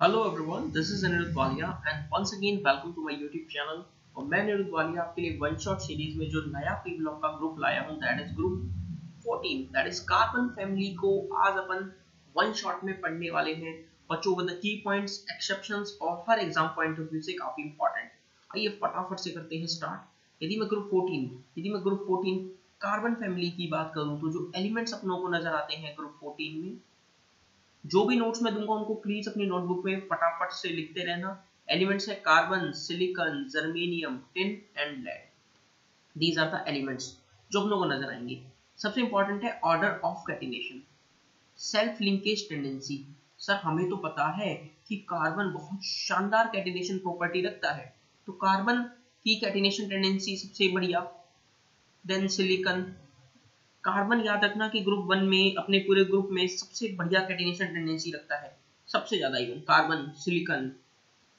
Hello everyone, this is Anirudh Walia and once again welcome to my YouTube channel. और मैं अनिरुद्ध वालिया आपके लिए one shot series में जो नया पी ब्लॉक का ग्रुप लाया हूँ that is group 14 that is carbon family को आज अपन वन शॉट में पढ़ने वाले हैं बच्चों विद द की पॉइंट्स एक्सेप्शंस और हर एग्ज़ाम पॉइंट ऑफ़ व्यू से काफ़ी इंपॉर्टेंट आइए फटाफट से करते हैं स्टार्ट यदि मैं ग्रुप 14 यदि मैं ग्रुप 14 कार्बन फैमिली की बात करूँ तो जो एलिमेंट्स अपनों को नज़र आते हैं ग्रुप 14 में जो भी नोट्स मैं दूँगा उनको प्लीज़ अपनी नोटबुक में फटाफट से लिखते रहना। एलिमेंट्स है carbon silicon germanium tin and lead these are the elements जो अपनों को नज़र आएँगे। सबसे इंपॉर्टेंट है order of catenation self linkage tendency sir, हमें तो पता है कि कार्बन बहुत शानदार कैटिनेशन प्रॉपर्टी रखता है। तो कार्बन की कैटिनेशन टेंडेंसी सबसे बढ़िया। देन सिलिकॉन कार्बन याद रखना कि ग्रुप वन में, अपने पूरे ग्रुप में सबसे बढ़िया कैटिनेशन टेंडेंसी रखता है। सबसे ज़्यादा इवन कार्बन सिलिकॉन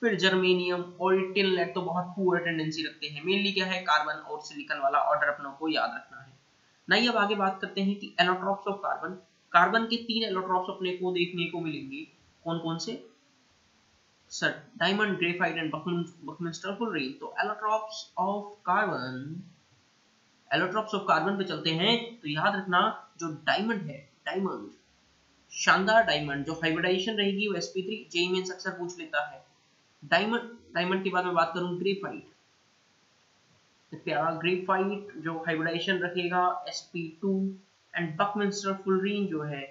फिर जर्मेनियम और टिन लेड तो बहुत पुअर टेंडेंसी रखते हैं। मेनली क्या है कार्बन और सिलिकॉन वाला ऑर्डर अपनों को याद रखना है। नहीं, अब आगे बात करते हैं कि एलोट्रॉप्स ऑफ़ कार्बन कार्बन के तीन एलोट्रॉप्स अपने को देखने को मिलेंगे। कौन कौन से sir diamond graphite and Buckminster fullerene तो allotropes of carbon allotropes of carbon पे चलते हैं तो याद रखना जो डायमंड है डायमंड शानदार डायमंड जो हाइब्रिडाइजेशन रहेगी वो sp3 जेई मेंस अक्सर पूछ लेता है। डायमंड डायमंड के बाद में बात करूँ ग्रेफाइट प्यारा ग्रेफाइट जो हाइब्रिडाइजेशन रखेगा sp2 एंड बकमिंस्टर फुलरीन जो है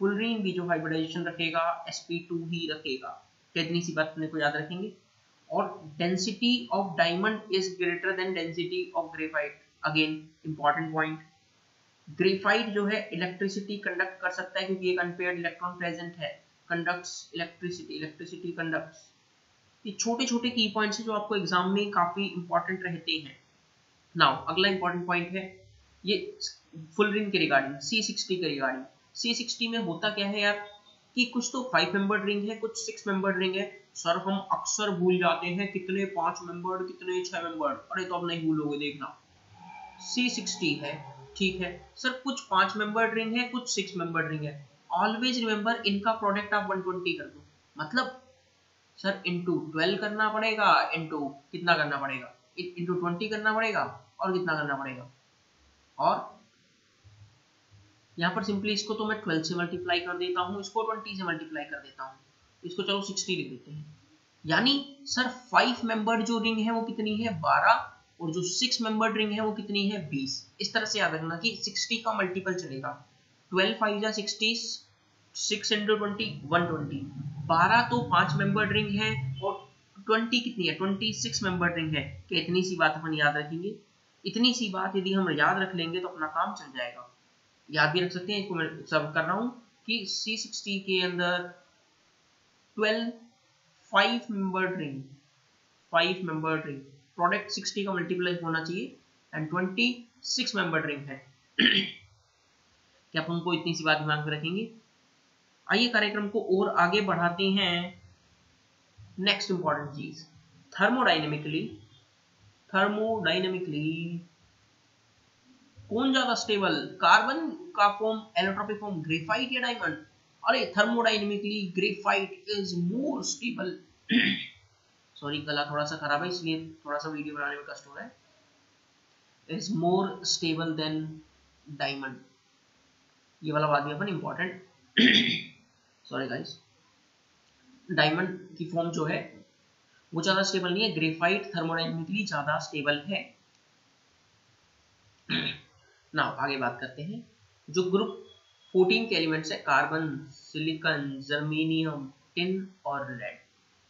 फुलरीन भी जो हाइब्रिडाइजेशन रखेगा sp2 ही रखेगा। कितनी सी बात अपने को याद रखेंगे। और density of diamond is greater than density of graphite again important point graphite जो है इलेक्ट्रिसिटी कंडक्ट कर सकता है क्योंकि एक अनपेयर्ड इलेक्ट्रॉन प्रेजेंट है। कंडक्ट्स इलेक्ट्रिसिटी इलेक्ट्रिसिटी कंडक्ट्स ये छोटे छोटे की पॉइंट्स हैं जो आपको एग्ज़ाम में काफ़ी इंपॉर्टेंट रहते हैं। नाउ अगला इंपॉर्टेंट पॉइंट है। ये फुल रिंग के रिगार्डिंग C60 के रिगार्डिंग C60 में होता क्या है यार कि कुछ तो फाइव मेंबर रिंग है, कुछ सिक्स मेंबर रिंग है। सर, हम अक्सर भूल जाते हैं कितने पाँच मेंबर कितने छह मेंबर अरे तो अब नहीं भूलोगे, देखना। C60 है, ठीक है। सर, कुछ पाँच मेंबर रिंग है, कुछ सिक्स मेंबर रिंग है। ऑलवेज रिमेंबर इनका प्रोडक्ट आप 120 कर दो। मतलब सर इंटू ट्वेल्व करना पड़ेगा इंटू कितना करना पड़ेगा? इंटू ट्वेंटी करना पड़ेगा, और कितना करना पड़ेगा? और यहाँ पर सिंपली इसको तो मैं 12 से मल्टीप्लाई कर देता हूँ, इसको 20 से मल्टीप्लाई कर देता हूँ। इसको चलो 60 लिख देते हैं। यानी सर फाइव मेंबर जो रिंग है वो कितनी है? 12 और जो सिक्स मेंबर रिंग है वो कितनी है? 20 इस तरह से याद रखना कि 60 का मल्टीपल चलेगा। 12 फाइव जा sixty six into twenty one twenty बारह तो पाँच मेंबर रिंग है और ट्वेंटी कितनी है? ट्वेंटी सिक्स मेंबर रिंग है। कि इतनी सी बात अपन याद रखेंगे? इतनी सी बात यदि हम याद रख लेंगे तो अपना काम चल जाएगा। याद भी रख सकते हैं, इसको मैं सब कर रहा हूँ कि C60 के अंदर 12 five member ring five member ring product 60 का मल्टीप्लाई होना चाहिए एंड 20 सिक्स मेंबर रिंग है। क्या आप उनको इतनी सी बात दिमाग में रखेंगे। आइए कार्यक्रम को और आगे बढ़ाते हैं। नेक्स्ट इंपॉर्टेंट चीज़। थर्मोडाइनमिकली थर्मोडाइनमिकली कौन ज़्यादा स्टेबल कार्बन का फॉर्म एलोट्रोपिक फॉर्म ग्रेफाइट या डायमंड अरे thermodynamically graphite is more stable sorry गला थोड़ा सा खराब है, इसलिए थोड़ा सा वीडियो बनाने में कष्ट हो रहा है। Is more stable than diamond ये वाला बात भी अपन इंपॉर्टेंट सॉरी गाइस डायमंड की फॉर्म जो है, वो ज़्यादा स्टेबल नहीं है ग्रेफाइट थर्मोडाइनमिकली ज़्यादा स्टेबल है। ना आगे बात करते हैं। जो ग्रुप 14 के एलिमेंट्स है कार्बन सिलिकॉन जर्मेनियम टिन और लेड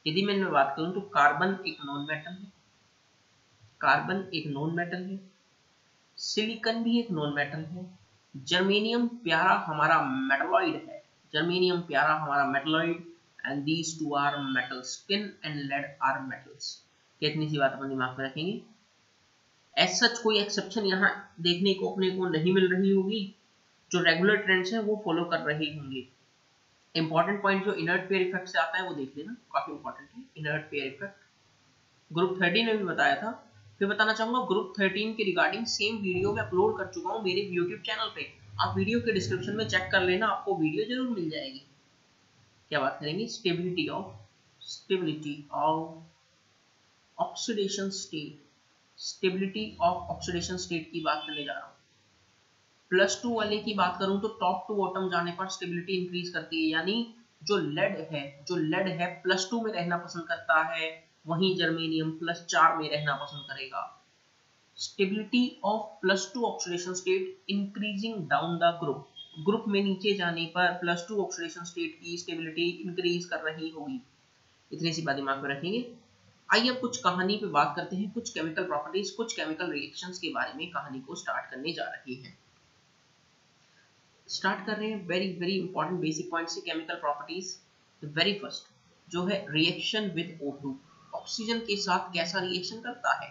यदि मैं इनमें बात करूँ तो कार्बन एक नॉन मेटल है। कार्बन एक नॉन मेटल है। सिलिकॉन भी एक नॉन मेटल है। जर्मेनियम प्यारा हमारा मेटलॉइड है। जर्मेनियम प्यारा हमारा metalloid and these two are metals tin and lead are metals कितनी सी बात अपन दिमाग में रखेंगे? एज सच कोई एक्सेप्शन यहाँ देखने को, अपने को नहीं मिल रही होगी। जो रेगुलर ट्रेंड्स हैं, वो फॉलो कर रहे होंगे। इंपॉर्टेंट पॉइंट जो इनर्ट पेयर इफ़ेक्ट से आता है, वो देख लेना। काफ़ी इंपॉर्टेंट है इनर्ट पेयर इफ़ेक्ट ग्रुप 13 में भी बताया था। फिर बताना चाहूँगा ग्रुप 13 के रिगार्डिंग सेम वीडियो में अपलोड कर चुका हूँ मेरे यूट्यूब चैनल पे। आप वीडियो के डिस्क्रिप्शन में चेक कर लेना, आपको वीडियो ज़रूर मिल जाएगी। क्या बात करेंगे? Stability of stability of oxidation state stability of oxidation state की बात करने जा रहा हूँ। प्लस टू वाले की बात करूँ तो टॉप टू बॉटम जाने पर स्टेबिलिटी इंक्रीज करती है, यानी जो लेड है, जो लेड है, प्लस टू में रहना पसंद करता है, वहीं जर्मेनियम प्लस चार में रहना पसंद करेगा। Stability of plus two oxidation state increasing down the group group में नीचे जाने पर प्लस टू ऑक्सीडेशन स्टेट की स्टेबिलिटी इंक्रीज कर रही होगी। इतनी सी बात दिमाग में रखेंगे। आइए अब कुछ कहानी पे बात करते हैं, कुछ केमिकल प्रॉपर्टीज़ कुछ केमिकल रिएक्शंस के बारे में कहानी को स्टार्ट करने जा रही है। स्टार्ट कर रहे हैं very very important basic point से केमिकल प्रॉपर्टीज़ वेरी फ़र्स्ट जो है रिएक्शन विद O2 ऑक्सीजन के साथ कैसा रिएक्शन करता है?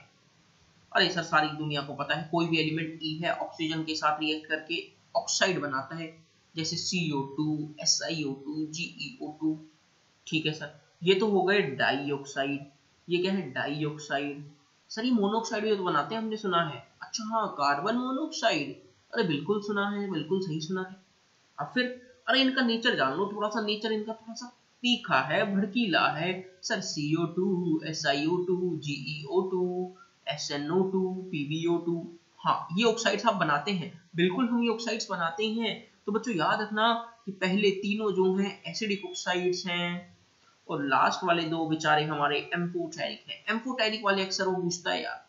अरे सर सारी दुनिया को पता है कोई भी एलिमेंट ई e है ऑक्सीजन के साथ रिएक्ट करके ऑक्साइड बनाता है जैसे CO2, SiO2, GeO2 ठीक है सर? ये तो हो गए डाइऑक्साइड ये क्या है डाइऑक्साइड सर ये मोनोऑक्साइड भी तो बनाते हैं हमने सुना है। अच्छा हाँ कार्बन मोनोऑक्साइड अरे बिल्कुल सुना है बिल्कुल सही सुना है। अब फिर अरे इनका नेचर जान लो थोड़ा सा नेचर इनका थोड़ा सा तीखा है भड़कीला है। Sir CO2, SiO2, GeO2, SNO2, PbO2 हाँ ये ऑक्साइड्स आप बनाते हैं। बिल्कुल हम ये ऑक्साइड्स बनाते हैं। तो बच्चों याद रखना कि पहले तीनों जो हैं एसिडिक ऑक्साइड्स हैं और लास्ट वाले दो बेचारे हमारे एम्फोटेरिक हैं। एम्फोटेरिक वाले अक्सर वो पूछता है यार।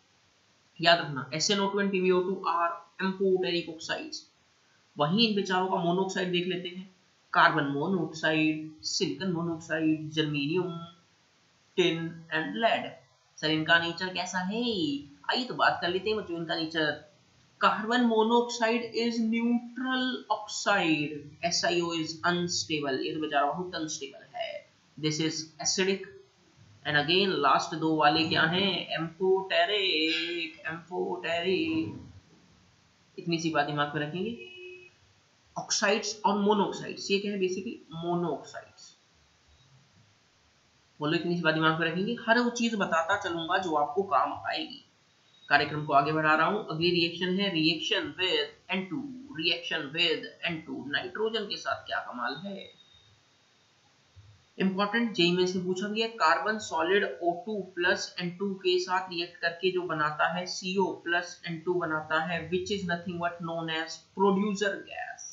याद रखना SnO2 and PbO2 are amphoteric oxides वहीं इन बेचारों का मोनोऑक्साइड देख लेते हैं। Carbon monoxide silicon monoxide germanium, tin and lead. Sir, इनका नेचर कैसा है? आइए तो बात कर लेते हैं बच्चों, इनका nature. Carbon monoxide is neutral oxide SiO is unstable ये तो बेचारा बहुत अनस्टेबल है। This is acidic and again last दो वाले क्या हैं? एम्फोटेरिक एम्फोटेरिक इतनी सी बात दिमाग में रखेंगे। ऑक्साइड्स और मोनोऑक्साइड्स ये क्या है बेसिकली मोनोऑक्साइड्स बोलो, इतनी सी बात दिमाग में रखेंगे। हर वो चीज़ बताता चलूँगा जो आपको काम आएगी। कार्यक्रम को आगे बढ़ा रहा हूँ। अगली रिएक्शन है reaction with N2 reaction with N2 nitrogen के साथ क्या कमाल है? इंपॉर्टेंट जेई में से पूछा गया carbon solid O2 plus N2 के साथ रिएक्ट करके जो बनाता है CO प्लस N2 बनाता है which is nothing but known as producer gas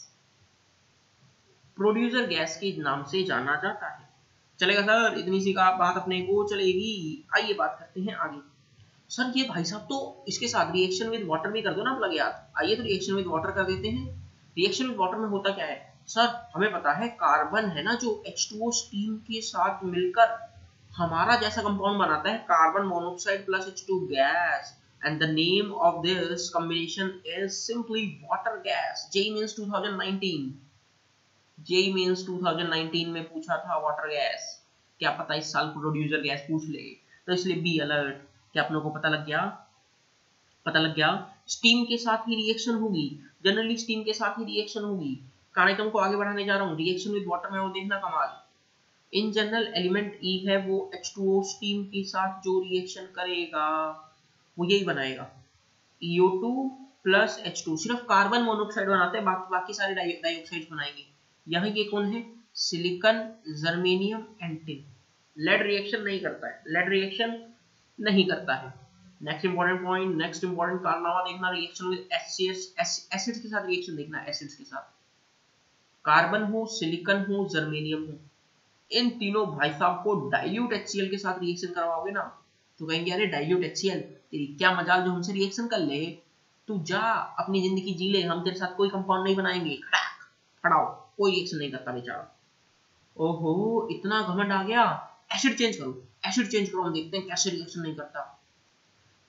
producer gas के नाम से जाना जाता है। चलेगा सर इतनी सी का बात अपने को चलेगी। आइए बात करते हैं आगे। सर ये भाई साहब तो इसके साथ रिएक्शन विद वाटर भी कर दो ना, आप लगे आइए तो रिएक्शन विद वाटर कर देते हैं। रिएक्शन विद वाटर में होता क्या है? सर हमें पता है कार्बन है ना जो H2O स्टीम के साथ मिलकर हमारा जैसा कंपाउंड बनाता है carbon monoxide plus H2 gas and the name of this combination is simply water gas. JEE means 2019 JEE means 2019 में पूछा था वाटर गैस क्या पता इस साल प्रोड्यूसर गैस पूछ ले. तो इसलिए बी अलर्ट क्या आप को पता लग गया? पता लग गया? स्टीम के साथ ही रिएक्शन होगी. जनरली स्टीम के साथ ही रिएक्शन होगी. कार्यक्रम को आगे बढ़ाने जा रहा हूँ रिएक्शन विद वाटर में वो देखना कमाल इन जनरल एलिमेंट ई है, वो H2O स्टीम के साथ जो रिएक्शन करेगा, वो यही बनाएगा। EO2 प्लस H2 सिर्फ़ कार्बन मोनोऑक्साइड बनाते हैं, बाकी बाकी सारे डाइऑक्साइड बनाएँगे। यहाँ ये कौन है? Silicon germanium and tin lead reaction नहीं करता है। लेड रिएक्शन नहीं करता है। Next important point next important कारनामा देखना रिएक्शन विद एसिड्स के साथ रिएक्शन देखना एसिड्स के साथ। कार्बन हो, सिलिकॉन हो, जर्मेनियम हो। इन तीनों भाई साहब को डाइल्यूट HCl के साथ रिएक्शन करवाओगे ना तो कहेंगे, अरे डाइल्यूट HCl तेरी क्या मजाल जो हमसे रिएक्शन कर ले। तू जा, अपनी ज़िंदगी जी ले, हम तेरे साथ कोई कंपाउंड नहीं बनाएँगे। खड़ाओ, कोई रिएक्शन नहीं करता बेचारा। ओहो, इतना घमंड आ गया। एसिड चेंज करो एसिड चेंज करो, हम देखते हैं कैसे रिएक्शन नहीं करता।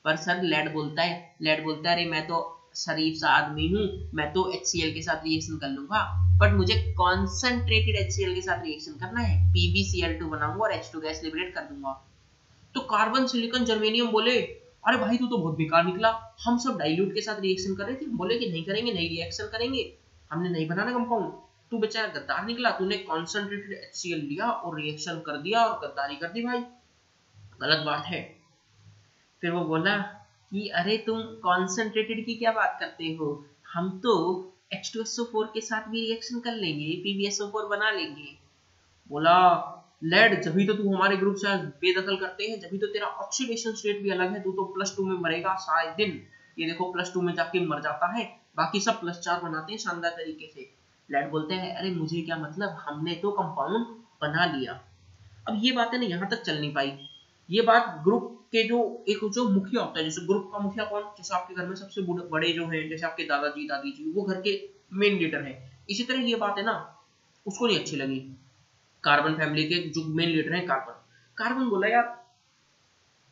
पर सर लेड बोलता है लेड बोलता है, अरे, मैं तो शरीफ सा आदमी हूँ, मैं तो HCl के साथ रिएक्शन कर लूँगा। बट मुझे कॉन्सेंट्रेटेड HCl के साथ रिएक्शन करना है। PbCl2 बनाऊँगा और H2 गैस लिबरेट कर दूँगा। तो कार्बन सिलिकॉन जर्मेनियम बोले, अरे भाई, तू तो बहुत बेकार निकला। हम सब डाइल्यूट के साथ रिएक्शन कर रहे थे। बोले कि नहीं करेंगे, नहीं रिएक्शन करेंगे। हमने नहीं बनाना कंपाउंड तू बेचारा गद्दार निकला। तूने कॉन्सेंट्रेटेड HCl लिया और रिएक्शन कर दिया और गद्दारी कर दी भाई। गलत बात है। फिर वो बोला कि अरे तुम कॉन्सेंट्रेटेड की क्या बात करते हो? हम तो H2SO4 के साथ भी रिएक्शन कर लेंगे PbSO4 बना लेंगे। बोला, लेड जब तो तू हमारे ग्रुप से बेदखल करते हैं जब तो तेरा ऑक्सीडेशन स्टेट भी अलग है, तू तो प्लस टू में मरेगा सारे दिन। ये देखो प्लस टू में जाके मर जाता है, बाकी सब प्लस चार बनाते हैं शानदार तरीके से। लेड बोलते हैं, अरे मुझे क्या मतलब? हमने तो कंपाउंड बना लिया। अब ये बात ना यहाँ तक चल नहीं पाई। ये बात ग्रुप के जो एक जो मुखिया होता है, जैसे ग्रुप का मुखिया कौन? जैसे आपके घर में सबसे बड़े जो है, जैसे आपके दादाजी दादी जी वो घर के मेन लीडर है। इसी तरह ये बात है ना, उसको नहीं अच्छी लगी। कार्बन फैमिली के जो मेन लीडर है कार्बन कार्बन बोला, यार,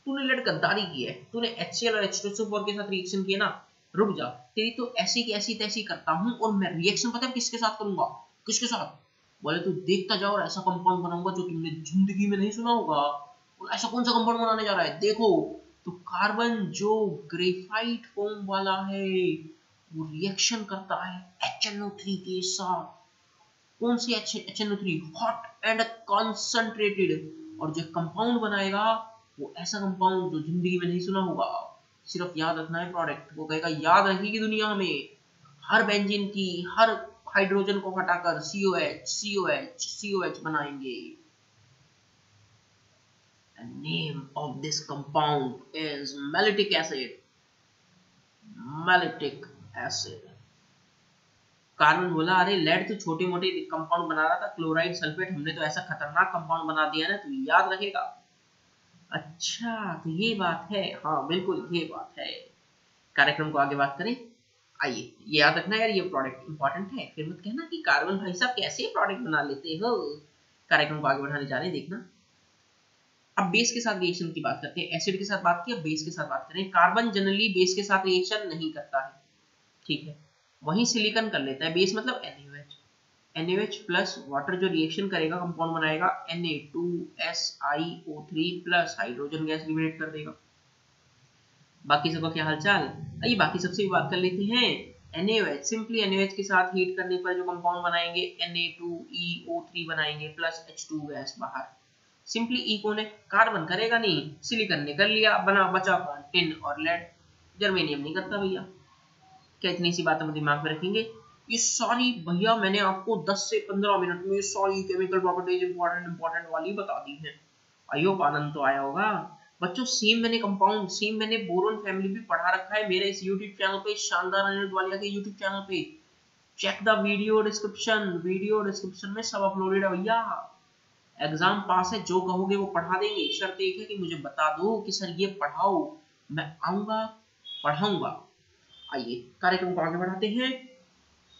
तूने लड़ गद्दारी की है, तूने एच और एच के साथ रिएक्शन किया ना, रुक जा। तेरी तो ऐसी की ऐसी तैसी करता हूँ और मैं रिएक्शन पता है किसके साथ करूँगा? किसके साथ? बोले, तू देखता जाओ और ऐसा कंपाउंड बनाऊँगा जो तुमने ज़िंदगी में नहीं सुना होगा? ऐसा कौन सा कंपाउंड बनाने जा रहा है? देखो तो कार्बन जो ग्रेफाइट फॉर्म वाला है, वो रिएक्शन करता है HNO3 के साथ। कौन सी HNO3 हॉट एंड कॉन्सेंट्रेटेड और जो कंपाउंड बनाएगा, वो ऐसा कंपाउंड जो ज़िंदगी में नहीं सुना होगा। सिर्फ़ याद रखना है प्रोडक्ट वो कहेगा, याद रखेगी दुनिया में हर बेंजीन की, हर हाइड्रोजन को हटाकर COH COH COH बनाएँगे। The name of this compound is malicic acid. Malicic acid. Carbon बोला, अरे लेड तो छोटे मोटे कंपाउंड बना रहा था क्लोराइड सल्फेट हमने तो ऐसा खतरनाक कंपाउंड बना दिया ना तो याद रखेगा अच्छा तो ये बात है। हाँ बिल्कुल, ये बात है। कार्यक्रम को आगे बात करें। आइए, ये याद रखना यार, ये प्रोडक्ट इंपॉर्टेंट है। फिर मत कहना कि कार्बन भाई साहब कैसे प्रोडक्ट बना लेते हो। कार्यक्रम को आगे बढ़ाने जा रहे देखना। अब बेस के साथ रिएक्शन की बात करते हैं एसिड के साथ बात की अब बेस के साथ बात करें। कार्बन जनरली बेस के साथ रिएक्शन नहीं करता है। ठीक है? वही सिलिकन कर लेता है। बेस मतलब NaOH NaOH प्लस वाटर जो रिएक्शन करेगा कंपाउंड बनाएगा? Na2SiO3 plus hydrogen gas liberate कर देगा। बाकी सबका क्या हालचाल? आइए बाकी सबसे भी बात कर लेते हैं। NaOH सिंपली NaOH के साथ हीट करने पर जो कंपाउंड बनाएँगे Na2EO3 बनाएँगे प्लस H2 गैस बाहर। सिंपली कौन है कार्बन करेगा नहीं सिलिकन ने कर लिया, बना, बचा कौन टिन और लेड जर्मेनियम नहीं करता भैया। क्या इतनी सी बात हम दिमाग में रखेंगे? ये सारी भैया मैंने आपको 10 से 15 मिनट में सारी केमिकल प्रॉपर्टीज़ इंपॉर्टेंट इंपॉर्टेंट वाली बता दी है। आई होप आनंद तो आया होगा। बच्चों सेम मैंने कंपाउंड सेम मैंने बोरोन फैमिली भी पढ़ा रखा है मेरे इस YouTube चैनल पे, शानदार अनिल वालिया के YouTube चैनल पे। Check the video description video description में सब अपलोडेड है भैया। एग्ज़ाम पास है, जो कहोगे वो पढ़ा देंगे। शर्त एक है कि मुझे बता दो कि सर ये पढ़ाओ, मैं आऊँगा, पढ़ाऊँगा। आइए, कार्यक्रम को आगे बढ़ाते हैं।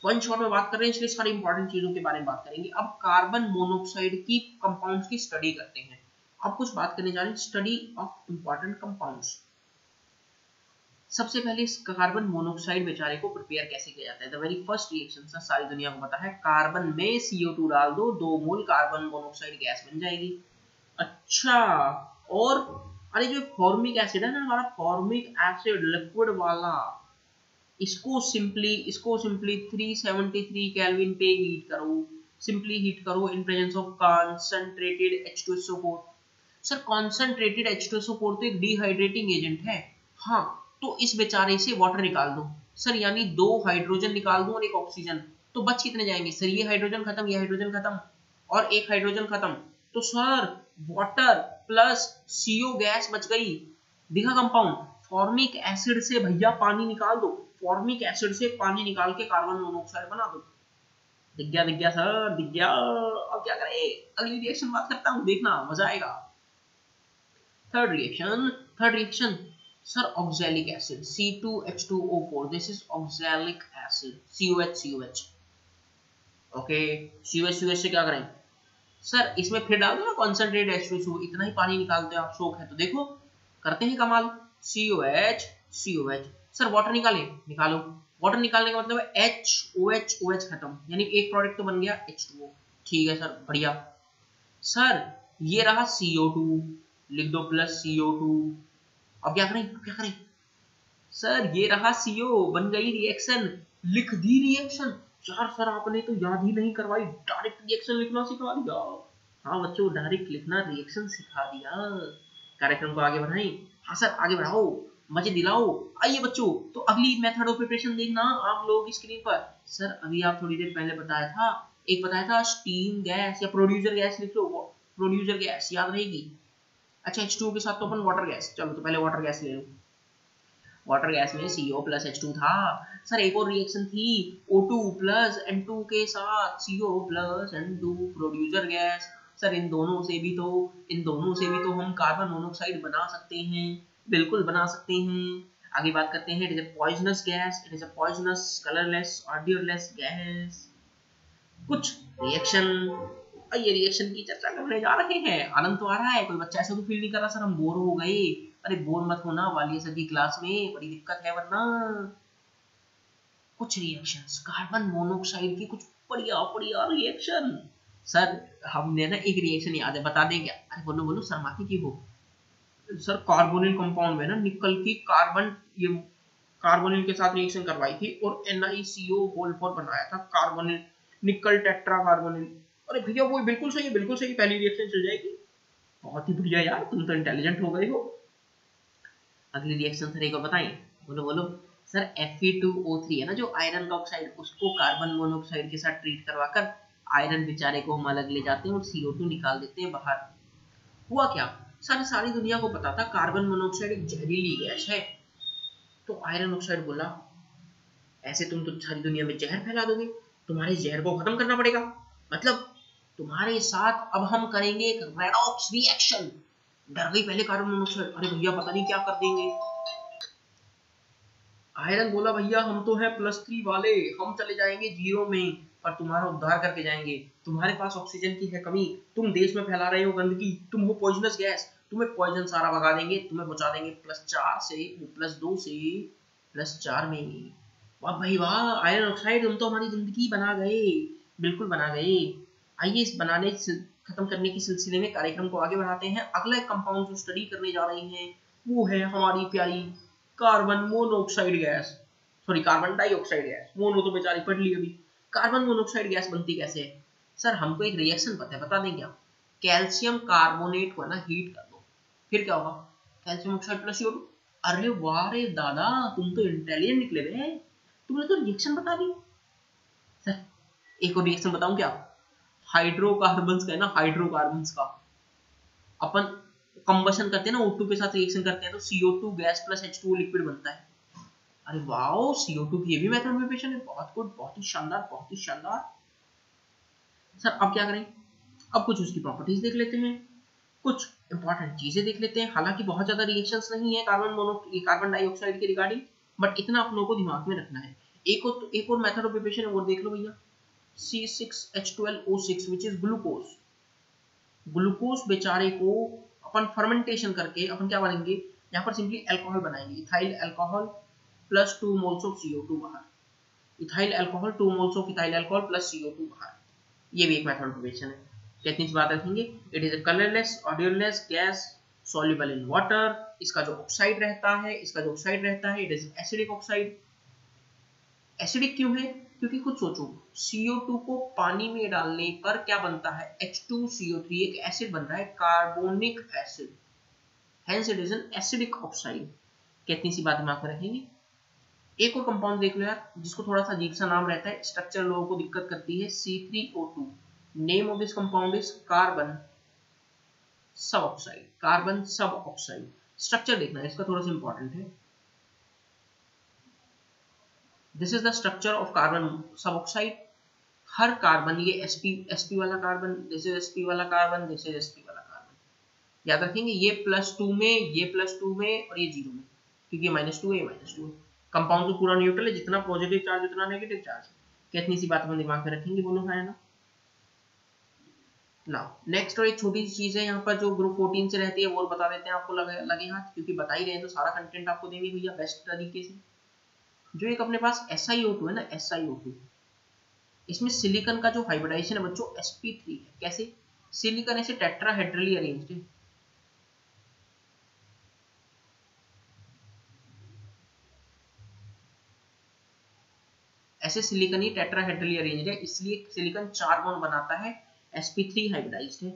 वन शॉट में बात कर रहे हैं, इसलिए सारी इंपॉर्टेंट चीज़ों के बारे में बात करेंगे। अब कार्बन मोनोक्साइड की कंपाउंड्स की स्टडी करते हैं। अब कुछ बात करने जा रहे हैं स्टडी ऑफ़ इंपॉर्टेंट कंपाउंड्स सबसे पहले इस कार्बन मोनोक्साइड बेचारे को प्रिपेयर कैसे किया जाता है? The very first reaction sir सारी दुनिया को पता है, कार्बन में CO2 डाल दो दो मोल कार्बन मोनोक्साइड गैस बन जाएगी। अच्छा और अरे जो फॉर्मिक एसिड है ना, हमारा फॉर्मिक एसिड लिक्विड वाला, इसको सिंपली इसको सिंपली 373 केल्विन पे हीट करो। सिंपली हीट करो in presence of concentrated H2SO4 sir concentrated H2SO4 तो एक डिहाइड्रेटिंग एजेंट है। हाँ तो इस बेचारे से वाटर निकाल दो। सर, यानी दो हाइड्रोजन निकाल दो और एक ऑक्सीजन तो बच कितने जाएँगे? सर, ये हाइड्रोजन खत्म, ये हाइड्रोजन खत्म और एक हाइड्रोजन खत्म। तो sir water plus CO gas बच गई। दिखा कंपाउंड फॉर्मिक एसिड से भैया पानी निकाल दो। फॉर्मिक एसिड से पानी निकाल के कार्बन मोनोऑक्साइड बना दो। दिख गया दिख गया सर, दिख गया। अब क्या करें? अगली रिएक्शन बात करता हूँ, देखना, मज़ा आएगा। Third reaction third reaction sir oxalic acid C2H2O4 this is oxalic acid COH COH okay COH COH से क्या करें? सर इसमें फिर डाल दो ना कॉन्सेंट्रेट H2SO इतना ही पानी निकालते हैं आप, शौक है तो देखो। करते हैं कमाल। COH COH सर वाटर निकाले, निकालो। वाटर निकालने का मतलब H O H O H खत्म। यानी एक प्रोडक्ट तो बन गया एच टू ठीक है सर बढ़िया। सर ये रहा CO2 लिख दो प्लस CO2 अब क्या करें? क्या करें? सर, ये रहा CO बन गई रिएक्शन लिख दी रिएक्शन यार सर, आपने तो याद ही नहीं करवाई। डायरेक्ट रिएक्शन लिखना सिखा दिया। हाँ बच्चों डायरेक्ट लिखना रिएक्शन सिखा दिया। कार्यक्रम को आगे बढ़ाएँ। हाँ सर, आगे बढ़ाओ। मज़े दिलाओ। आइए बच्चों तो अगली मेथड ऑफ़ प्रिपरेशन देखना आप लोग स्क्रीन पर। सर, अभी आप थोड़ी देर पहले बताया था, एक बताया था स्टीम गैस या प्रोड्यूसर गैस लिख लो। प्रोड्यूसर गैस याद रहेगी। अच्छा एच के साथ तो अपन वाटर गैस चलो तो पहले वाटर गैस ले लो। वाटर गैस में CO प्लस एच टू था। सर एक और रिएक्शन थी। O2 प्लस N2 के साथ CO plus N2 producer gas sir इन दोनों से भी तो इन दोनों से भी तो हम कार्बन मोनोक्साइड बना सकते हैं। बिल्कुल बना सकते हैं। आगे बात करते हैं। It is a poisonous gas it is a poisonous colourless odourless gas कुछ रिएक्शन ये रिएक्शन की चर्चा करने जा रहे हैं। आनंद तो आ रहा है, कोई बच्चा ऐसा तो फील नहीं कर रहा, सर हम बोर हो गए। अरे बोर मत होना वाली सर की क्लास में बड़ी दिक्कत है, वरना। कुछ रिएक्शंस कार्बन मोनोऑक्साइड की कुछ बढ़िया बढ़िया रिएक्शन सर, हमने ना एक रिएक्शन याद है, बता दें क्या? अरे बोलो बोलो शर्माती की हो। सर कार्बोनिल कंपाउंड में ना निकल की कार्बन ये कार्बोनिल के साथ रिएक्शन करवाई थी और NiCO होल फोर बनाया था कार्बोनिल निकल टेट्रा कार्बोनिल अरे भैया, वो बिल्कुल सही बिल्कुल सही पहली रिएक्शन चल जाएगी। बहुत ही बढ़िया यार, तुम तो इंटेलिजेंट हो गए हो। अगली रिएक्शन सर एक और बताएँ। बोलो बोलो। सर Fe2O3 है ना, जो आयरन ऑक्साइड उसको कार्बन मोनोऑक्साइड के साथ ट्रीट करवाकर आयरन बेचारे को हम अलग ले जाते हैं और CO2 निकाल देते हैं बाहर। हुआ क्या? सारी सारी दुनिया को पता था कार्बन मोनोऑक्साइड एक जहरीली गैस है। तो आयरन ऑक्साइड बोला, ऐसे तुम तो सारी दुनिया में जहर फैला दोगे। तुम्हारे जहर को खत्म करना पड़ेगा। मतलब तुम्हारे साथ अब हम करेंगे एक रेडॉक्स रिएक्शन डर गई पहले कार्बन मोनोऑक्साइड अरे भैया, पता नहीं क्या कर देंगे। आयरन बोला, भैया, हम तो है प्लस थ्री वाले। हम चले जाएँगे ज़ीरो में और तुम्हारा उद्धार करके जाएँगे। तुम्हारे पास ऑक्सीजन की है कमी। तुम देश में फैला रहे हो गंदगी। तुम हो पॉइजनस गैस तुम्हें पॉइजन सारा भगा देंगे। तुम्हें बचा देंगे प्लस चार से प्लस दो से प्लस चार में। वाह भाई, वाह। आयरन ऑक्साइड तुम तो हमारी ज़िंदगी बना गए। बिल्कुल बना गए। आइए इस बनाने खत्म करने के सिलसिले में कार्यक्रम को आगे बढ़ाते हैं। अगला कंपाउंड जो स्टडी करने जा रहे हैं, वो है हमारी प्यारी carbon monoxide gas sorry carbon dioxide gas mono तो बेचारी पढ़ ली अभी। कार्बन मोनोऑक्साइड गैस बनती कैसे है? सर, हमको एक रिएक्शन पता है, बता दें क्या? कैल्शियम कार्बोनेट को ना हीट कर दो। फिर क्या होगा? कैल्शियम ऑक्साइड प्लस CO2 अरे वाह रे दादा, तुम तो इंटेलिजेंट निकले रे। तुमने तो रिएक्शन बता दी। सर, एक और रिएक्शन बताऊँ क्या? हाइड्रोकार्बन्स का है ना हाइड्रोकार्बन्स का। अपन कंबशन करते हैं ना O2 के साथ रिएक्शन करते हैं तो CO2 gas plus H2O liquid बनता है। अरे वाओ CO2 की ये भी मेथड पेशन है, बहुत गुड बहुत ही शानदार, बहुत ही शानदार। सर, अब क्या करें? अब कुछ उसकी प्रॉपर्टीज़ देख लेते हैं। कुछ इंपॉर्टेंट चीज़ें देख लेते हैं। हालाँकि बहुत ज़्यादा रिएक्शंस नहीं है कार्बन मोनो कार्बन डाइऑक्साइड के रिगार्डिंग बट इतना अपनों को दिमाग में रखना है। एक और तो एक और मेथड ऑफ़ प्रिपरेशन है, वो देख लो भैया। C6H12O6 which is glucose glucose बेचारे को अपन फर्मेंटेशन करके, अपन क्या बनेंगे यहाँ पर सिंपली अल्कोहल बनाएँगे। Ethyl alcohol plus two moles of CO2 बाहर। Ethyl alcohol two moles of ethyl alcohol plus CO2 बाहर। ये भी एक मेथड ऑफ़ है। कितनी बात रखेंगे? It is a colourless odourless gas soluble in water इसका जो ऑक्साइड रहता है, इसका जो ऑक्साइड रहता है it is acidic oxide acidic क्यों है? क्योंकि कुछ सोचो CO2 को पानी में डालने पर क्या बनता है? H2CO3 एक एसिड बनता है carbonic acid hence it is an acidic oxide कितनी सी बात दिमाग में रखेंगे? एक और कंपाउंड देख लो यार, जिसको थोड़ा सा अजीब सा नाम रहता है स्ट्रक्चर लोगों को दिक्कत करती है C3O2 name of this compound is carbon suboxide carbon suboxide structure देखना है इसका थोड़ा सा इंपॉर्टेंट है। This is the structure of carbon suboxide her carbon ये sp sp वाला कार्बन दिस इज़ sp वाला कार्बन दिस इज़ sp वाला कार्बन याद रखेंगे ये प्लस टू में, ये प्लस टू में और ये ज़ीरो में। क्योंकि माइनस टू है, ये माइनस टू है। कंपाउंड तो पूरा न्यूट्रल है, जितना पॉजिटिव चार्ज उतना नेगेटिव चार्ज कितनी सी बात हम दिमाग में रखेंगे बोलो, है ना? नाउ नेक्स्ट और एक छोटी सी चीज़ है, यहाँ पर जो ग्रुप 14 से रहती है, वो बता देते हैं आपको लगे लगे हाथ, क्योंकि बता ही रहे हैं तो सारा कंटेंट आपको देंगे भैया बेस्ट तरीके से। जो एक अपने पास SiO2 है ना SiO2 इसमें सिलिकॉन का जो हाइब्रिडाइजेशन है बच्चों sp3 है। कैसे? सिलिकॉन ऐसे टेट्राहेड्रली अरेंज्ड है। ऐसे सिलिकन ही टेट्राहेड्रली अरेंज्ड है, इसलिए सिलिकॉन चार बॉन्ड बनाता है sp3 हाइब्रिडाइज्ड है।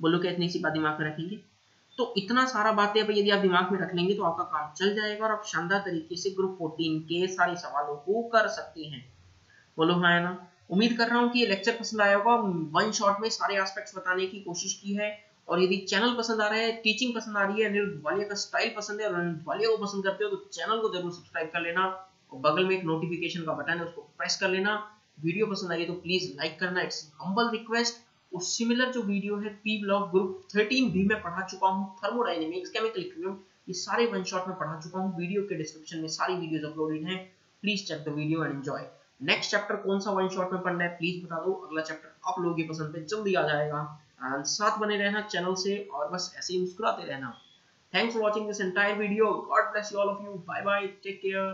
बोलो क्या इतनी सी बात दिमाग में रखेंगे? तो इतना सारा बातें अब यदि आप दिमाग में रख लेंगे तो आपका काम चल जाएगा और आप शानदार तरीके से ग्रुप 14 के सारे सवालों को कर सकते हैं। बोलो हाँ ना? उम्मीद कर रहा हूँ कि ये लेक्चर पसंद आया होगा। वन शॉट में सारे एस्पेक्ट्स बताने की कोशिश की है और यदि चैनल पसंद आ रहा है टीचिंग पसंद आ रही है अनिल वालिया का स्टाइल पसंद है और अनिल वालिया को पसंद करते हो तो चैनल को ज़रूर सब्सक्राइब कर लेना और बगल में एक नोटिफिकेशन का बटन है उसको प्रेस कर लेना। वीडियो पसंद आई तो प्लीज़ लाइक करना। इट्स हम्बल रिक्वेस्ट और सिमिलर जो वीडियो है पी ब्लॉक ग्रुप 13 भी मैं पढ़ा चुका हूँ थर्मोडाइनेमिक्स केमिकल इक्विलिब्रियम ये सारे वन शॉट में पढ़ा चुका हूँ वीडियो के डिस्क्रिप्शन में सारी वीडियोस अपलोडेड हैं please check the video and enjoy next chapter कौन सा वन शॉट में पढ़ना है प्लीज़ बता दो, अगला चैप्टर आप लोगों की पसंद पे जल्दी आ जाएगा एंड साथ बने रहना चैनल से और बस ऐसे ही मुस्कुराते रहना। Thanks for watching this entire video God bless you all of you bye bye take care